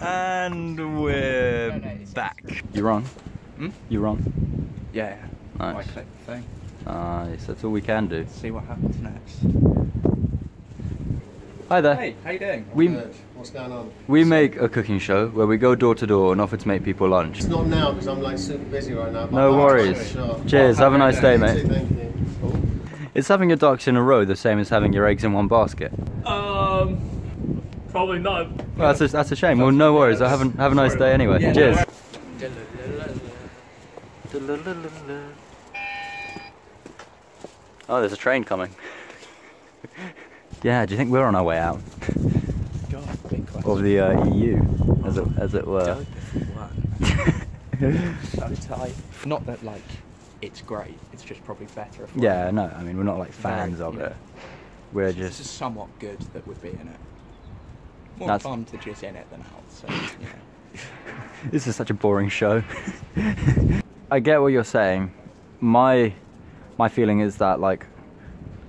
And we're No, no, back. You wrong? Hmm? You're wrong? Yeah. Nice. Right click thing. Nice. That's all we can do. See what happens next. Hi there. Hey, how you doing? We Good. What's going on? we make a cooking show where we go door to door and offer to make people lunch. It's not now because I'm like super busy right now. but No worries. Sure. Cheers. Have a nice day, You mate. too, Thank you. Cool. Is having your ducks in a row the same as having your eggs in one basket? Um, probably not. Well, that's a, that's a shame. Well, no worries. I haven't have a nice day anyway. Yeah, no Cheers. Oh, there's a train coming. yeah, do you think we're on our way out God, of the uh, EU, as it, as it were? Go before one. so tight. Not that like it's great. It's just probably better if. we're- yeah, no, I mean, we're not like fans Very, of yeah. it. We're This is just. somewhat good that would be in it. More That's- advantages in it than out. So you know. This is such a boring show. I get what you're saying. My my feeling is that like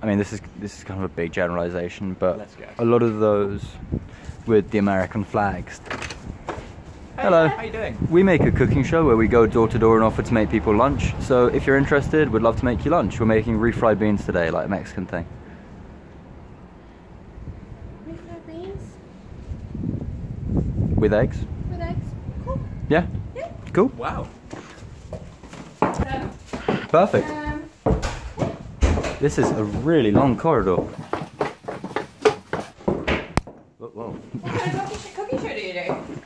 I mean this is this is kind of a big generalization, but a lot of those with the American flags. Hello. How are you doing? We make a cooking show where we go door to door and offer to make people lunch. So if you're interested, we'd love to make you lunch. We're making refried beans today, like a Mexican thing. Refried beans With eggs? with eggs. Cool. Yeah? Yeah. Cool. Wow. Perfect. This is a really long corridor. Whoa, whoa. what kind of cooking, cooking show do you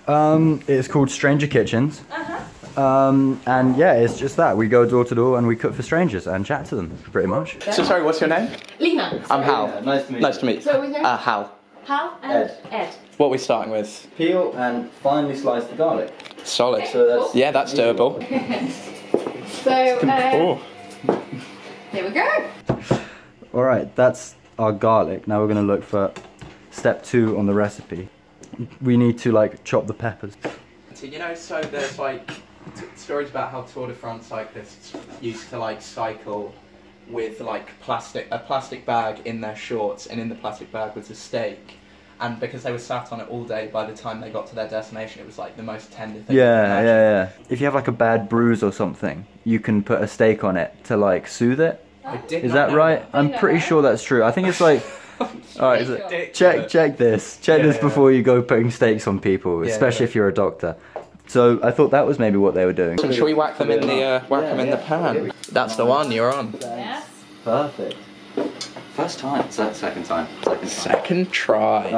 do? Um, it's called Stranger Kitchens. Uh huh. Um, and yeah, it's just that. We go door to door and we cook for strangers and chat to them, pretty much. So sorry, what's your name? Lena. I'm Hal. nice to meet Nice to meet you. So is there- Uh, Hal. Hal and Ed. Ed. What are we starting with? Peel and finely slice the garlic. Solid. So that's Yeah, that's doable. So uh, Oh. there we go. All right, that's our garlic. Now we're gonna look for step two on the recipe. We need to like chop the peppers. So you know, so there's like t- stories about how Tour de France cyclists used to like cycle with like plastic a plastic bag in their shorts, and in the plastic bag was a steak. And because they were sat on it all day, by the time they got to their destination, it was like the most tender thing. Yeah, yeah, yeah. If you have like a bad bruise or something, you can put a steak on it to like soothe it. I did Is that know right? I'm pretty that. sure that's true. I think it's like. All right, is it- check check this. Check Yeah, this yeah. before you go putting steaks on people, Yeah, especially yeah. if you're a doctor. So I thought that was maybe what they were doing. So shall we whack them in the uh, whack Yeah, them in the yeah. pan? That's the one. You're on. Yes. Perfect. First time. second time. Second Second try.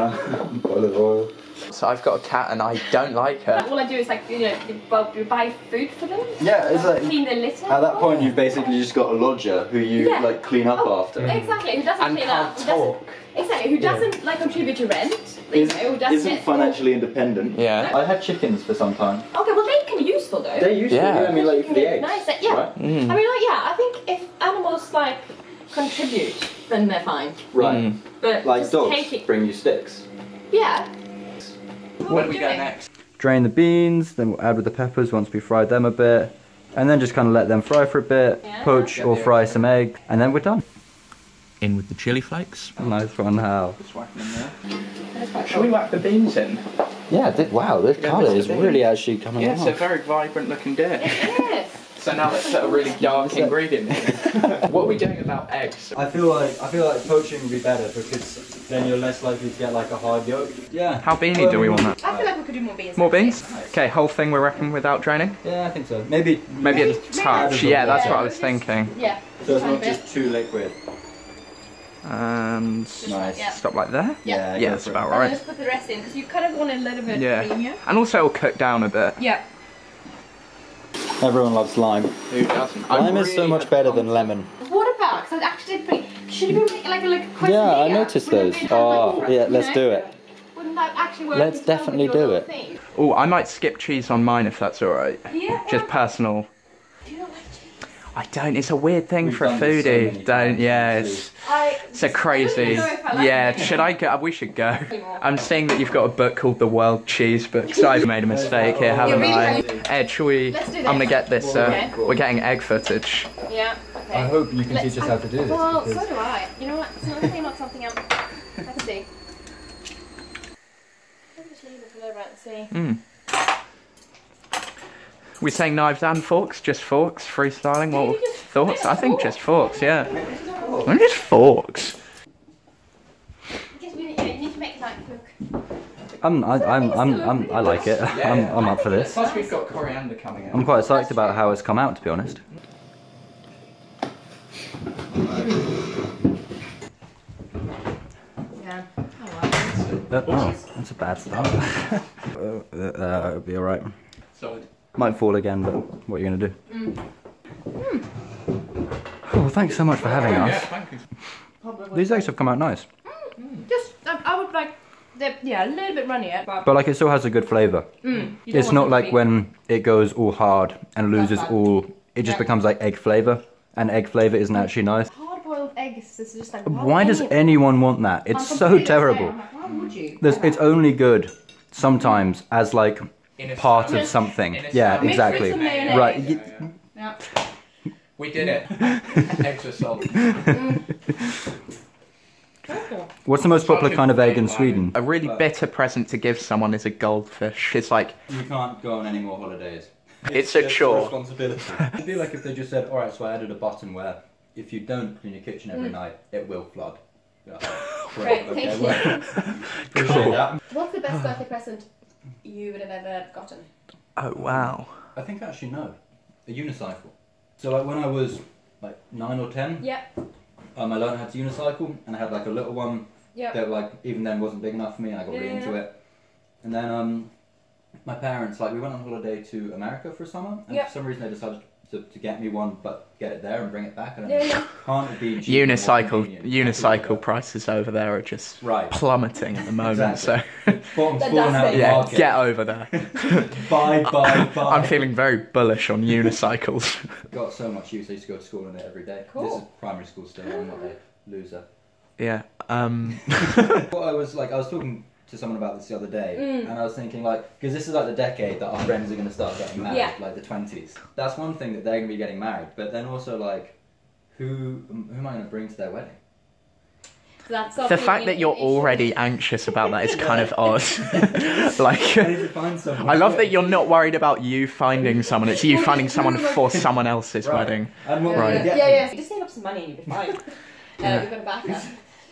Bottle of oil. So I've got a cat and I don't like her. All I do is like you know you you buy food for them. Yeah, it's like Clean their litter. at that point you've basically just got a lodger who you Yeah. like clean up Oh, after. Exactly. Who doesn't And clean can't up? Who doesn't, talk. exactly. Who doesn't like contribute to rent? You know, isn't get- financially independent. Yeah. I had chickens for some time. Okay, well they can be useful though. They used Yeah. to. I mean, like for the eggs. Nice, yeah. Right. Mm. I mean, like, yeah, I think if animals like contribute, then they're fine. Right. Mm. But Like just dogs take it, bring you sticks. yeah. Where do we go next? Drain the beans, then we'll add with the peppers once we fried them a bit. And then just kind of let them fry for a bit, Yeah. poach Yeah, or yeah. fry some egg, and then we're done. In with the chili flakes. Nice one, Hal. Just whack them there. That's quite Shall we cool. whack the beans in? Yeah, wow, this Yeah, colour is really actually coming Yeah, it's a very vibrant looking dish. Yes. So now let's put a really dark ingredient in. what are we doing about eggs? I feel like I feel like poaching would be better because then you're less likely to get like a hard yolk. Yeah. How beany do we want that? I feel like we could do more beans. More beans? Okay, whole thing we reckon without draining? Yeah, I think so. Maybe Maybe a Maybe- touch. maybe- Yeah, that's Yeah, what I was just- thinking. Yeah. so it's not just too liquid. And Nice. Yeah. stop like there. Yeah. Yeah, go that's for it. about And then right. just put the rest in because you kind of want a little bit Yeah. creamier. And also it'll cook down a bit. Yeah. Everyone loves lime. Who doesn't? Lime is so much better than lemon. What about? Because I actually did pretty. Should we make like a like a Yeah, I noticed those. it be kind of Oh, like- yeah, let's know? do it. Wouldn't that actually work? Let's as well with definitely do it. Oh, I might skip cheese on mine if that's alright. Yeah. Just um, personal. I don't. It's a weird thing We've for a done this so foodie. don't. times, Yeah, it's I it's a crazy. I don't know if I like yeah. it. Should I go? We should go. I'm seeing that you've got a book called The World Cheese Book. So I've made a mistake here, haven't really I? have. Ed, shall we? Let's do I'm gonna get this. Uh, Okay. We're getting egg footage. Yeah. Okay. I hope you can Let's- teach us how to do this. Well, because- so do I. You know what? It's honestly not something I'm. Let's see. Let me just leave it over and see. We're saying knives and forks, just forks, freestyling. What thoughts? I think just forks. Yeah. Maybe just forks. Because we yeah, you need to make like look. I'm, I, I'm, I'm, I'm, I like it. I'm, I'm up for this. Plus, we've got coriander coming in. I'm quite psyched about how it's come out, to be honest. Yeah. Uh, oh, that's a bad start. uh, uh, it'll be alright. Solid. Might fall again, but what are you gonna do? Mm. Oh, thanks so much for having Yeah, us. thank you. These eggs have come out nice, mm-hmm. Just I, I would like. The, yeah, a little bit runnier, but, but like it still has a good flavour. mm, It's not them like be- when it goes all hard and loses bad. all. It just Yeah. becomes like egg flavour, and egg flavour isn't mm. actually nice. hard-boiled eggs. Is just like Why does anyone want that? It's so completely the same. terrible. Like, why would you? There's, it's only good sometimes as like In a part sandwich. of something. In a Yeah, sandwich. exactly. Mixed with some mayonnaise. Right. Yeah, yeah, Yeah. yeah. We did it. Eggs are salt. Mm. What's the most popular kind of egg in Sweden? A really bitter present to give someone is a goldfish. It's like You can't go on any more holidays. It's a chore. responsibility. It'd be like if they just said, "All right, so I added a button where if you don't clean your kitchen every mm. night, it will flood." Yeah. Great, thank you. Appreciate that. What's the best birthday present you would have ever gotten? oh wow. I think actually no, a unicycle. So like when I was like nine or ten, Yeah. um, I learned how to unicycle, and I had like a little one Yeah. that like even then wasn't big enough for me, and I got really Yeah, into yeah. it. And then um, my parents like we went on holiday to America for a summer, and Yep. for some reason they decided to, to get me one, but get it there and bring it back. And I Yeah, yeah. Can't it be cheaper Unicycle convenient? unicycle prices over there are just Right. plummeting at the moment. Exactly. So Bottom's falling out of make the yeah, market. get over there. Buy, buy, buy. I'm feeling very bullish on unicycles. Got so much use. I used to go to school in it every day. Cool. This is primary school still. I'm not a loser. yeah. Um. What I was like, I was talking to someone about this the other day, Mm. and I was thinking like, because this is like the decade that our friends are going to start getting married, Yeah. like the twenties. That's one thing that they're going to be getting married, but then also like, who who am I going to bring to their wedding? That's the fact that you're already anxious about that is kind of odd. like. I need to find someone. I love that you're not worried about you finding someone. It's you finding someone for someone else's Right. wedding. And what Yeah, Right. yeah, yeah, them- yeah. Just save up some money and you'll be fine. Uh, Yeah. You've got a backup.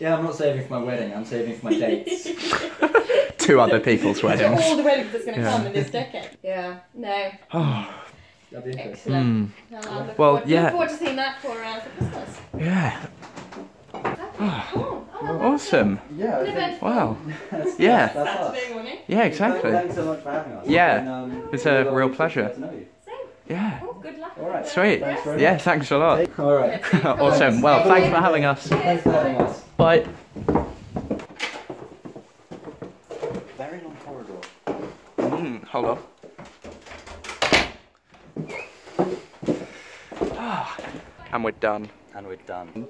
Yeah, I'm not saving for my wedding. I'm saving for my dates. Two other people's weddings. all the weddings that's going to Yeah. come in this decade. Yeah. No. Oh, That'd be interesting. Excellent. Well, I look Well, forward, yeah. Look forward to seeing that for, uh, for Christmas. Yeah. Okay, cool. Oh, Awesome. Yeah. I Live think it. Wow. that's, Yeah. That's, that's. Saturday morning. Yeah, exactly. Thanks so much for having us. Yeah. And, um, It's a really real pleasure. get to know you. Same. Yeah. Oh, good luck. All right. Sweet. Thanks Yeah, thanks a lot. All right. Awesome. Well, thanks for having us. Thanks for having us. Bye. Very long corridor. Mm, hold on. Ah, and we're done. And we're done.